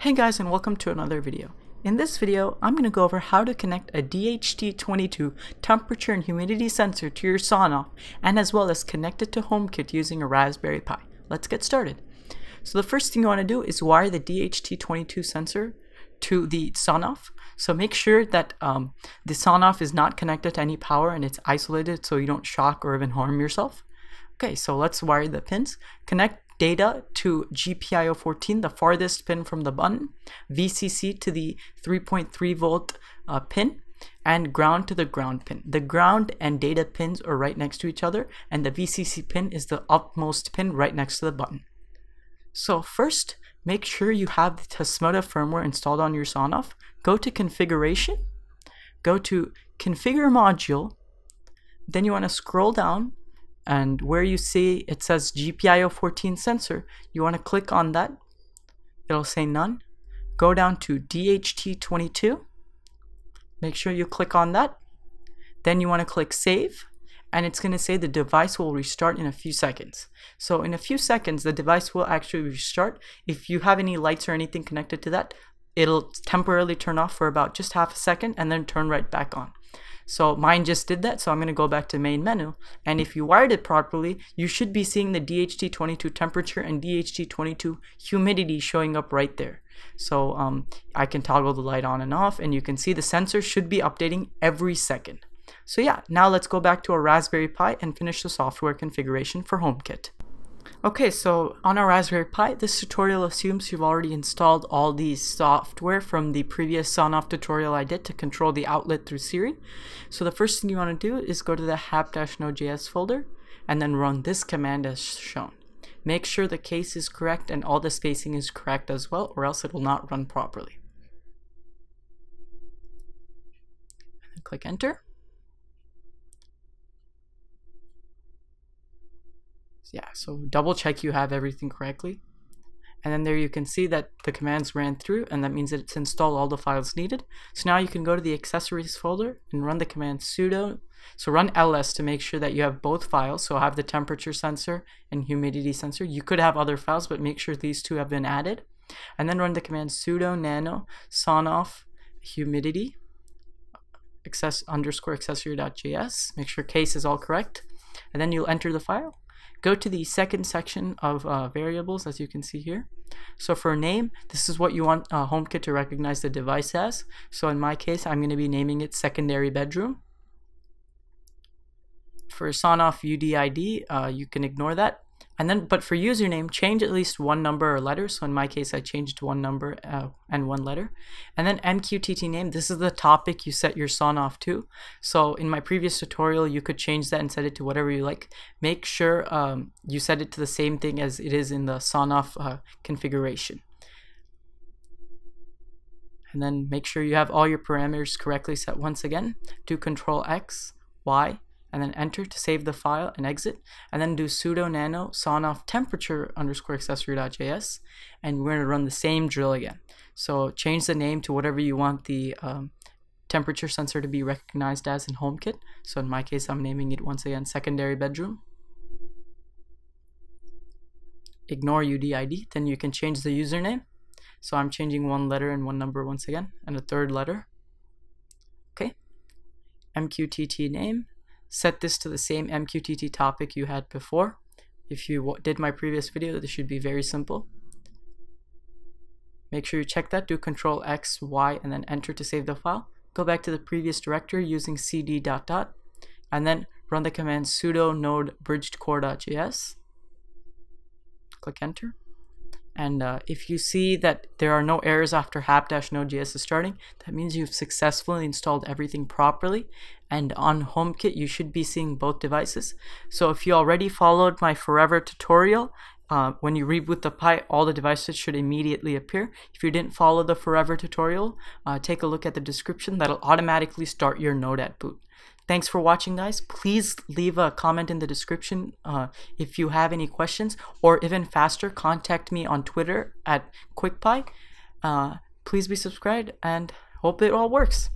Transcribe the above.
Hey guys and welcome to another video. In this video, I'm going to go over how to connect a DHT22 temperature and humidity sensor to your Sonoff and as well as connect it to HomeKit using a Raspberry Pi. Let's get started. So the first thing you want to do is wire the DHT22 sensor to the Sonoff. So make sure that um, the Sonoff is not connected to any power and it's isolated so you don't shock or even harm yourself. Okay, so let's wire the pins. Connect data to GPIO 14, the farthest pin from the button, VCC to the 3.3 volt uh, pin, and ground to the ground pin. The ground and data pins are right next to each other, and the VCC pin is the upmost pin right next to the button. So first, make sure you have the Tasmota firmware installed on your Sonoff. Go to Configuration, go to Configure Module, then you want to scroll down and where you see it says GPIO 14 sensor. You want to click on that. It'll say none. Go down to DHT22 make sure you click on that. Then you want to click save and it's going to say the device will restart in a few seconds. So in a few seconds the device will actually restart. If you have any lights or anything connected to that it'll temporarily turn off for about just half a second and then turn right back on so mine just did that, so I'm going to go back to main menu. And if you wired it properly, you should be seeing the DHT22 temperature and DHT22 humidity showing up right there. So um, I can toggle the light on and off, and you can see the sensor should be updating every second. So yeah, now let's go back to our Raspberry Pi and finish the software configuration for HomeKit. Okay, so on our Raspberry Pi, this tutorial assumes you've already installed all the software from the previous Sonoff tutorial I did to control the outlet through Siri. So the first thing you want to do is go to the hap-nodejs folder and then run this command as shown. Make sure the case is correct and all the spacing is correct as well or else it will not run properly. click enter. Yeah, so double check you have everything correctly. And then there you can see that the commands ran through and that means that it's installed all the files needed. So now you can go to the accessories folder and run the command sudo. So run ls to make sure that you have both files. So have the temperature sensor and humidity sensor. You could have other files, but make sure these two have been added. And then run the command sudo nano sonoff humidity access underscore accessory.js. Make sure case is all correct. And then you'll enter the file Go to the second section of uh, variables as you can see here. So for name, this is what you want uh, HomeKit to recognize the device as. So in my case, I'm going to be naming it secondary bedroom. For Sonoff UDID, uh, you can ignore that. And then, but for username, change at least one number or letter. So in my case, I changed one number uh, and one letter. And then MQTT name, this is the topic you set your Sonoff to. So in my previous tutorial, you could change that and set it to whatever you like. Make sure um, you set it to the same thing as it is in the Sonoff uh, configuration. And then make sure you have all your parameters correctly set once again. Do Control X, Y, and then enter to save the file and exit and then do sudo nano sonoff temperature underscore accessory.js and we're going to run the same drill again. So change the name to whatever you want the um, temperature sensor to be recognized as in HomeKit. So in my case I'm naming it once again secondary bedroom. Ignore UDID then you can change the username. So I'm changing one letter and one number once again and a third letter. Okay. MQTT name set this to the same MQTT topic you had before. If you did my previous video, this should be very simple. Make sure you check that, do Control X, Y, and then enter to save the file. Go back to the previous directory using cd dot dot, and then run the command sudo node bridged core.js. Click enter. And uh, if you see that there are no errors after hap-nodejs is starting, that means you've successfully installed everything properly. And on HomeKit, you should be seeing both devices. So if you already followed my forever tutorial, uh, when you reboot the Pi, all the devices should immediately appear. If you didn't follow the forever tutorial, uh, take a look at the description. That'll automatically start your node at boot. Thanks for watching, guys. Please leave a comment in the description uh, if you have any questions, or even faster, contact me on Twitter at QuickPi. Uh, please be subscribed and hope it all works.